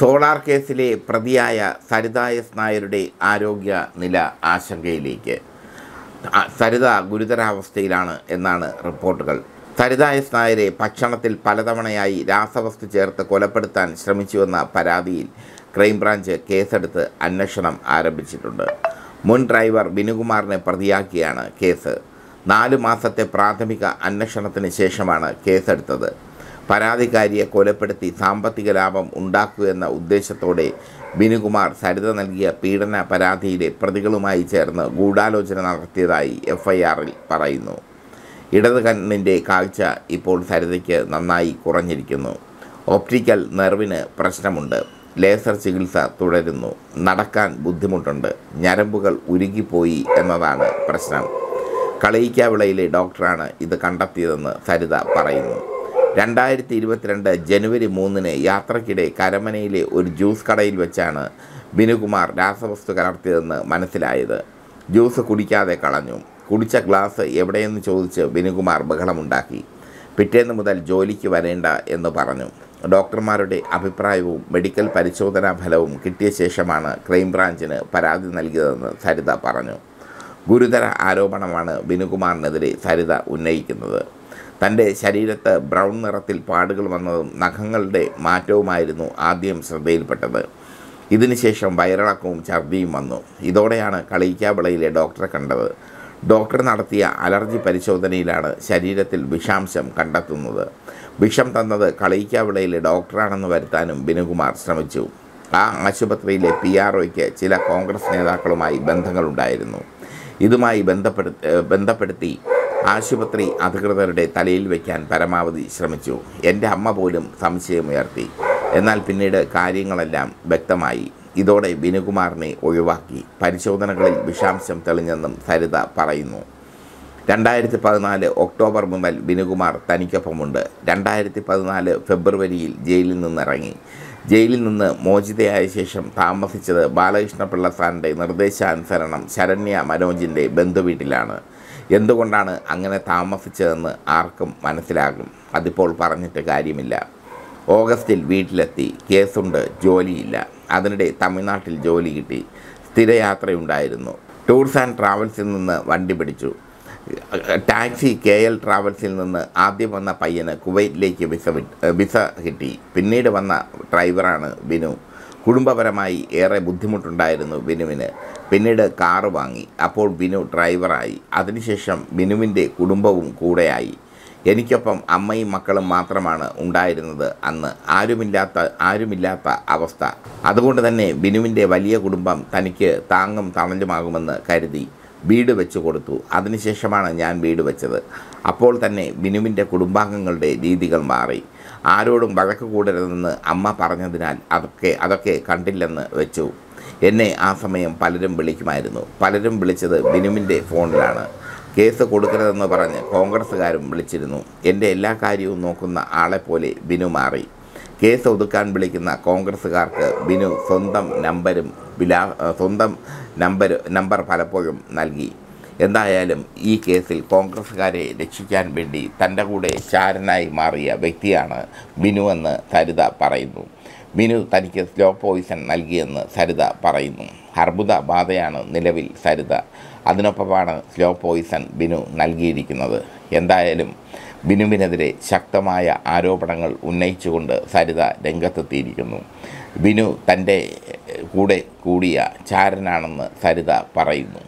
Solar കേസിലെ പ്രതിയായ Saritha S നായരുടെ ആരോഗ്യ നില ആശങ്കയിലേക്ക്. സരിത ഗുരുതരാവസ്ഥയിലാണ് എന്നാണ് റിപ്പോർട്ടുകൾ. സരിത എസ് നായരെ ഭക്ഷണത്തിൽ പലതവണയായി രാസവസ്തു ചേർത്ത് കൊലപ്പെടുത്താൻ ശ്രമിച്ചുവെന്ന പരാതിയിൽ ക്രൈംബ്രാഞ്ച് കേസെടുത്ത് അന്വേഷണം ആരംഭിച്ചിട്ടുണ്ട്. മുൻ ഡ്രൈവർ ബിനുകുമാറിനെ പ്രതിയാക്കിയാണ് കേസ്. നാല് മാസത്തെ പ്രാഥമിക അന്വേഷണത്തിന് ശേഷമാണ് കേസെടുത്തത്. പരാതിക്കാരിയെ കൊലപ്പെടുത്തി സാമ്പത്തിക ലാഭം ഉണ്ടാക്കുക എന്ന ഉദ്ദേശത്തോടെ ബിനുകുമാർ സരിത നൽകിയ പീഡന പരാതിയിലെ പ്രതികളുമായി ചേർന്ന് ഗൂഢാലോചന നടത്തിയതായി എഫ്ഐആറിൽ പറയുന്നു. ഇടത് കണ്ണിന്റെ കാഴ്ച ഇപ്പോൾ സരിതയ്ക്ക് നന്നായി കുറഞ്ഞിരിക്കുന്നു. ഓപ്റ്റിക്കൽ നെർവിന് പ്രശ്നമുണ്ട്. ലേസർ ചികിത്സ തുടരുന്നു. നടക്കാൻ ബുദ്ധിമുട്ടുണ്ട്. ഞരമ്പുകൾ ഉരുകിപ്പോയി എന്നതാണ് പ്രശ്നം. കളയിക്കാവിളയിലെ ഡോക്ടറാണ് ഇത് കണ്ടെത്തിയതെന്ന് സരിത പറയുന്നു. രണ്ടായിരത്തി ഇരുപത്തിരണ്ട് ജനുവരി മൂന്നിന് യാത്രക്കിടെ കരമനയിലെ ഒരു ജ്യൂസ് കടയിൽ വെച്ചാണ് ബിനുകുമാർ രാസവസ്തു കലർത്തിയതെന്ന് മനസ്സിലായത്. ജ്യൂസ് കുടിക്കാതെ കളഞ്ഞു. കുടിച്ച ഗ്ലാസ് എവിടെയെന്ന് ചോദിച്ച് ബിനുകുമാർ ബഹളമുണ്ടാക്കി. പിറ്റേന്ന് മുതൽ ജോലിക്ക് വരേണ്ട എന്ന് പറഞ്ഞു. ഡോക്ടർമാരുടെ അഭിപ്രായവും മെഡിക്കൽ പരിശോധനാ ഫലവും കിട്ടിയ ശേഷമാണ് ക്രൈംബ്രാഞ്ചിന് പരാതി നൽകിയതെന്ന് സരിത പറഞ്ഞു. ഗുരുതര ആരോപണമാണ് ബിനുകുമാറിനെതിരെ സരിത ഉന്നയിക്കുന്നത്. തന്റെ ശരീരത്ത് ബ്രൗൺ നിറത്തിൽ പാടുകൾ വന്നതും നഖങ്ങളുടെ മാറ്റവുമായിരുന്നു ആദ്യം ശ്രദ്ധയിൽപ്പെട്ടത്. ഇതിനുശേഷം വയറിളക്കവും ഛർദിയും വന്നു. ഇതോടെയാണ് കളിയിക്കാവിളയിലെ ഡോക്ടറെ കണ്ടത്. ഡോക്ടർ നടത്തിയ അലർജി പരിശോധനയിലാണ് ശരീരത്തിൽ വിഷാംശം കണ്ടെത്തുന്നത്. വിഷം തന്നത് കളിയിക്കാവിളയിലെ ഡോക്ടറാണെന്ന് വരുത്താനും ബിനുകുമാർ ശ്രമിച്ചു. ആ ആശുപത്രിയിലെ പി ആർ ഒയ്ക്ക് ചില കോൺഗ്രസ് നേതാക്കളുമായി ബന്ധങ്ങളുണ്ടായിരുന്നു. ഇതുമായി ബന്ധപ്പെടു ബന്ധപ്പെടുത്തി ആശുപത്രി അധികൃതരുടെ തലയിൽ വയ്ക്കാൻ പരമാവധി ശ്രമിച്ചു. എന്റെ അമ്മ പോലും സംശയമുയർത്തി. എന്നാൽ പിന്നീട് കാര്യങ്ങളെല്ലാം വ്യക്തമായി. ഇതോടെ ബിനുകുമാറിനെ ഒഴിവാക്കി. പരിശോധനകളിൽ വിഷാംശം തെളിഞ്ഞെന്നും സരിത പറയുന്നു. രണ്ടായിരത്തി പതിനാല് ഒക്ടോബർ മുതൽ ബിനുകുമാർ തനിക്കൊപ്പമുണ്ട്. രണ്ടായിരത്തി പതിനാല് ഫെബ്രുവരിയിൽ ജയിലിൽ നിന്നിറങ്ങി. ജയിലിൽ നിന്ന് മോചിതയായ ശേഷം താമസിച്ചത് ബാലകൃഷ്ണപിള്ള സാറിന്റെ നിർദ്ദേശാനുസരണം ശരണ്യ മനോജിന്റെ ബന്ധുവീട്ടിലാണ്. എന്തുകൊണ്ടാണ് അങ്ങനെ താമസിച്ചതെന്ന് ആർക്കും മനസ്സിലാകും. അതിപ്പോൾ പറഞ്ഞിട്ട് കാര്യമില്ല. ഓഗസ്റ്റിൽ വീട്ടിലെത്തി. കേസുണ്ട് ജോലിയില്ല. അതിനിടെ തമിഴ്നാട്ടിൽ ജോലി കിട്ടി. സ്ഥിരയാത്രയുണ്ടായിരുന്നു. ടൂർസ് ആൻഡ് ട്രാവൽസിൽ നിന്ന് വണ്ടി പിടിച്ചു. ടാക്സി കെ എൽ ട്രാവൽസിൽ നിന്ന് ആദ്യം വന്ന പയ്യന് കുവൈറ്റിലേക്ക് വിസ വിസ കിട്ടി. പിന്നീട് വന്ന ഡ്രൈവറാണ് ബിനു കുടുംബപരമായി ഏറെ ബുദ്ധിമുട്ടുണ്ടായിരുന്നു ബിനുവിന് പിന്നീട് കാറ് വാങ്ങി. അപ്പോൾ ബിനു ഡ്രൈവറായി. അതിനുശേഷം ബിനുവിന്റെ കുടുംബവും കൂടെയായി. എനിക്കൊപ്പം അമ്മയും മക്കളും മാത്രമാണ് ഉണ്ടായിരുന്നത് അന്ന്. ആരുമില്ലാത്ത ആരുമില്ലാത്ത അവസ്ഥ. അതുകൊണ്ട് തന്നെ ബിനുവിന്റെ വലിയ കുടുംബം തനിക്ക് താങ്ങും തണലുമാകുമെന്ന് കരുതി വീട് വെച്ച് കൊടുത്തു. അതിനുശേഷമാണ് ഞാൻ വീട് വെച്ചത്. അപ്പോൾ തന്നെ ബിനുവിന്റെ കുടുംബാംഗങ്ങളുടെ രീതികൾ മാറി. ആരോടും വഴക്ക് കൂടരുതെന്ന് അമ്മ പറഞ്ഞതിനാൽ അതൊക്കെ അതൊക്കെ കണ്ടില്ലെന്ന് വെച്ചു. എന്നെ ആ സമയം പലരും വിളിക്കുമായിരുന്നു. പലരും വിളിച്ചത് ബിനുവിന്റെ ഫോണിലാണ്. കേസ് കൊടുക്കരുതെന്ന് പറഞ്ഞ് കോൺഗ്രസ്സുകാരും വിളിച്ചിരുന്നു. എന്റെ എല്ലാ കാര്യവും നോക്കുന്ന ആളെപ്പോലെ ബിനു മാറി. കേസ് ഒതുക്കാൻ വിളിക്കുന്ന കോൺഗ്രസ്സുകാർക്ക് ബിനു സ്വന്തം നമ്പരും വിലാ സ്വന്തം നമ്പർ നമ്പർ പലപ്പോഴും നൽകി. എന്തായാലും ഈ കേസിൽ കോൺഗ്രസ്സുകാരെ രക്ഷിക്കാൻ വേണ്ടി തന്റെ കൂടെ ചാരനായി മാറിയ വ്യക്തിയാണ് ബിനു എന്ന് സരിത പറയുന്നു. ബിനു തനിക്ക് സ്ലോ പോയിസൺ നൽകിയെന്ന് സരിത പറയുന്നു. അർബുദ ബാധയാണ് നിലവിൽ സരിത. അതിനൊപ്പമാണ് സ്ലോ പോയിസൺ ബിനു നൽകിയിരിക്കുന്നത്. എന്തായാലും ബിനുവിനെതിരെ ശക്തമായ ആരോപണങ്ങൾ ഉന്നയിച്ചുകൊണ്ട് സരിത രംഗത്തെത്തിയിരിക്കുന്നു. ബിനു തന്റെ കൂടെ കൂടിയ ചാരനാണെന്ന് സരിത പറയുന്നു.